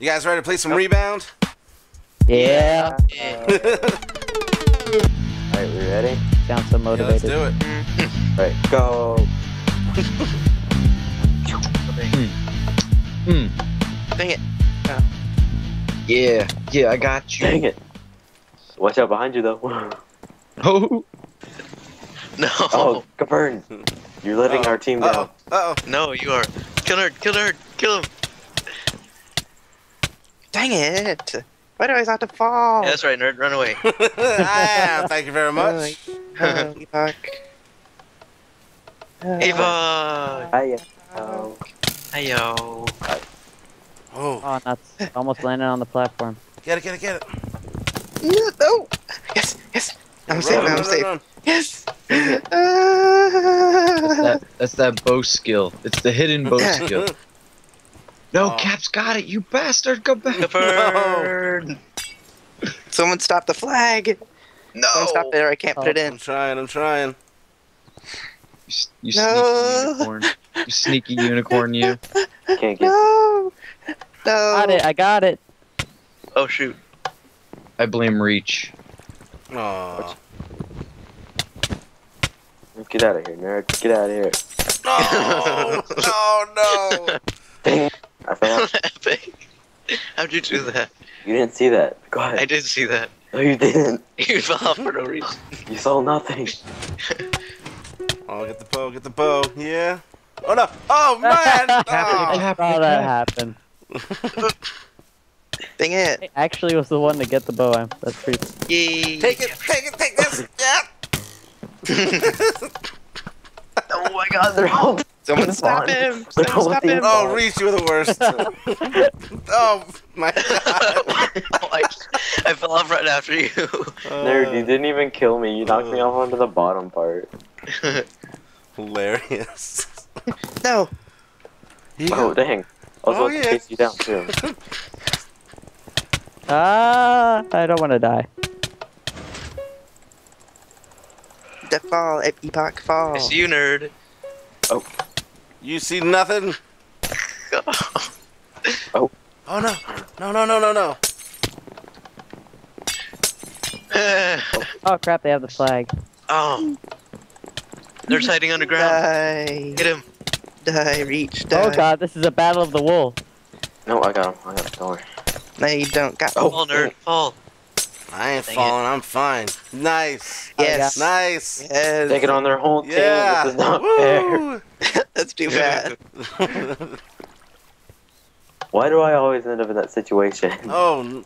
You guys ready to play some rebound? Yeah. Alright, we ready? Sounds so Yeah, let's do it. Alright, go! Hmm. Dang it. Yeah, yeah, I got you. Dang it! Watch out behind you though. Oh, No. Oh, Capern! You're letting Uh-oh. our team Uh down. oh. Uh No, you are. Kill her. Kill her. Kill him. Dang it! Why do I always have to fall? Yeah, that's right, nerd. Run away. ah, thank you very much. Oh, fuck. Ava. Hiya. Oh. Heyo. Oh, Oh, nuts. Almost landed on the platform. get it, get it, get it. No, no! Yes, yes! I'm Run, safe, run, I'm run, safe. run. Yes! that's that, that's that bow skill. It's the hidden bow skill. No, Oh. Cap's got it. You bastard, go back. Capern. Someone stop the flag! No. Someone stop it or I can't put it oh, in. I'm trying, I'm trying. You, you No. sneaky unicorn. You sneaky unicorn, you. Can't get. No! No! Got it. I got it. Oh shoot. I blame Reach. Aw. Get out of here, nerd. Get out of here. No, no, no. Dang it! I fell off. Epic. How'd you do that? You didn't see that. Go ahead. I did see that. No, you didn't. You fell off for no reason. You saw nothing. Oh, get the bow, get the bow. Yeah. Oh no. Oh man. Oh. I Oh. saw that happen. Dang it! I actually was the one to get the bow. I'm- That's pretty. Yay. Take it, take it, take this. Yeah. oh my god, they're all. Someone stop him! Someone stop him! Oh, Reese, you're the worst. oh my god. oh, I, I fell off right after you. Nerd, you didn't even kill me. You knocked me off onto the bottom part. Hilarious. No! You Oh, dang. I was Oh, about yeah. to chase you down too. Ah, I don't want to die. The fall, Epoch fall. I see you, nerd. You see nothing? Oh. Oh no. No, no, no, no, no. Oh crap! They have the flag. oh. They're hiding underground. Die! Get him. Die, reach, oh, die. Oh god, this is a battle of the wool. No, I got him. I got him. Don't worry. No, you don't. Got Oh. Fall, nerd. Fall. I ain't Dang it. falling. I'm fine. Nice. Yes. Nice. Yes. Take it on their whole team. Yeah. This is not fair. Woo. That's too bad. Why do I always end up in that situation? oh,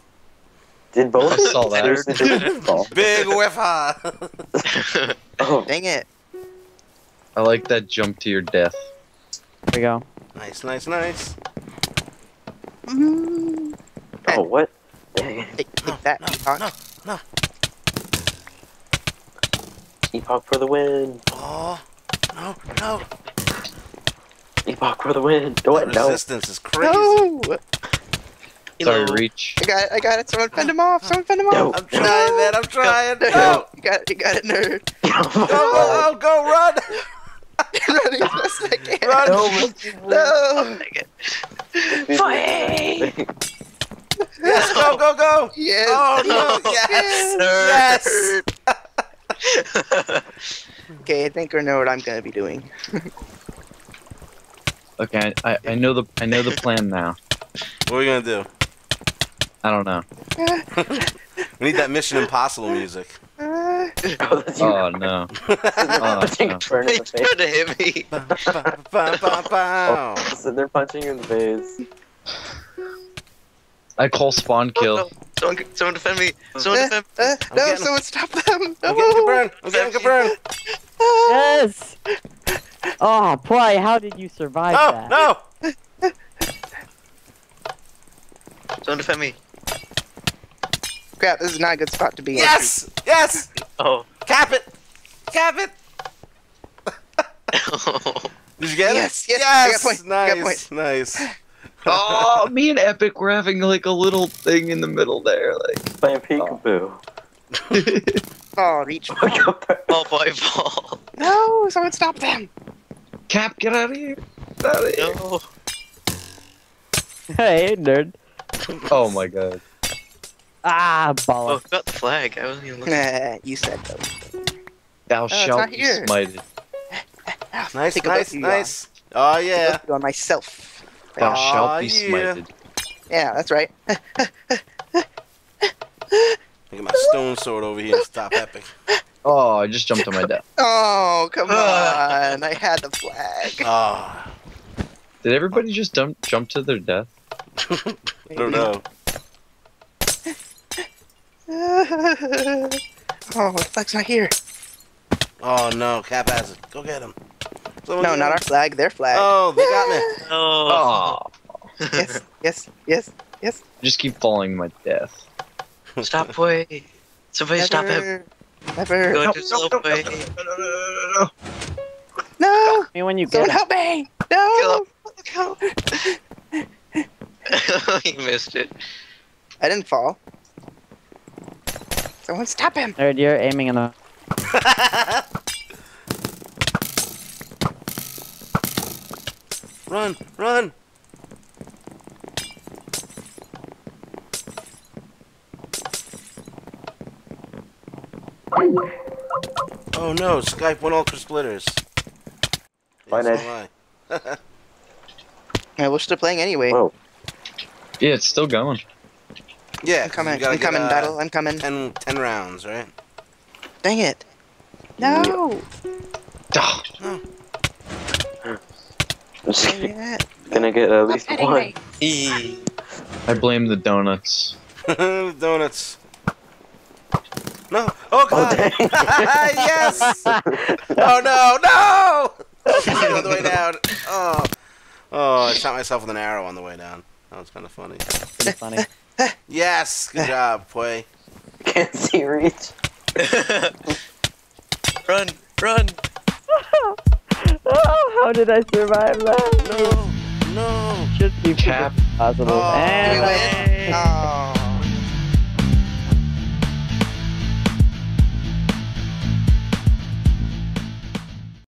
Did both I saw that. seriously do this fall? big whiffa. Oh, Dang it. I like that jump to your death. There we go. nice, nice, nice. Mm. oh, what? Dang it. Take, take that, Epoch. no. Epoch for the win. Oh, no, no. Epoch for the win. Do it. No. resistance is crazy. No! Sorry, Hello. Reach. I got it, I got it. Someone fend him off. Someone fend him No. off. I'm trying, man. I'm trying. No, No. You got it, you got it, nerd. Go, go, go, go, run. Running as fast as I can. Run. No! Dang it. Yes, go, go, go. Yes! Oh, no. Yes. Yes. Okay, I think I know what I'm gonna be doing. Okay, I, I know the I know the plan now. What are we going to do? I don't know. We need that Mission Impossible music. Oh, that's you. Oh no. Oh, punching no. Fern in He the face. tried to hit me. So they're punching you in the face. I call spawn kill. Oh, no. Someone, someone defend me. Someone uh, defend uh, I'm no, getting- someone stop them! No! I'm getting Cabern. I'm getting Cabern. Yes. Oh, boy, how did you survive No, that? no. Someone defend me. Crap, this is not a good spot to be in. Yes. Yes. Oh. Cap it. Cap it. Did you get it? Yes, yes, I got Yes. point, I got Nice. Nice. Oh, me and Epic were having like a little thing in the middle there, like. Playing peekaboo. Oh, reach. Look up there. oh boy, fall. No, someone stop them! Cap, get out of here! Get out of here! No. Hey, nerd. Oh my god. Ah, Oh, got the flag? I wasn't even looking. Nah, you said though. Thou it's shalt not be here. smited. Nice, nice, you, nice. Oh Yeah. yeah. On myself. Thou Aw, shalt be yeah. smited. Yeah, that's right. Look at my stone sword over here and stop epic. Oh, I just jumped on my death. Oh, come on. I had the flag. Ah, Did everybody just jump jump to their death? I don't know. oh, the flag's not here. Oh no, Cap has it. Go get him. Someone No, not him. our flag, their flag. Oh, they got me. Oh, Oh, Yes, yes, yes, yes. just keep falling to my death. stop boy. Somebody stop him. Never. Go No, to slow boy. no. me when you Someone get help me. No. Help. he missed it. I didn't fall. Someone stop him. Nerd, you're aiming in the. run, run. Oh no, Skype went all for splitters. Bye, Yes, Ned. oh my. I wish they're playing anyway. Whoa. Yeah, it's still going. Yeah, I'm 'cause coming. you I'm get, coming, uh, battle. I'm coming. 10, 10 rounds, right? Dang it. No. Ah, I'm just Dang it. gonna get at least one. me. I blame the donuts. Donuts. No. Oh, oh god. dang. yes. Oh no, no. on the way down. Oh. Oh, I shot myself with an arrow on the way down. That was kind of funny. Pretty funny. Yes, good job, Pui. Can't see reach. run, run. oh, how did I survive that? No, no. Should be Cap. possible. Oh. and oh.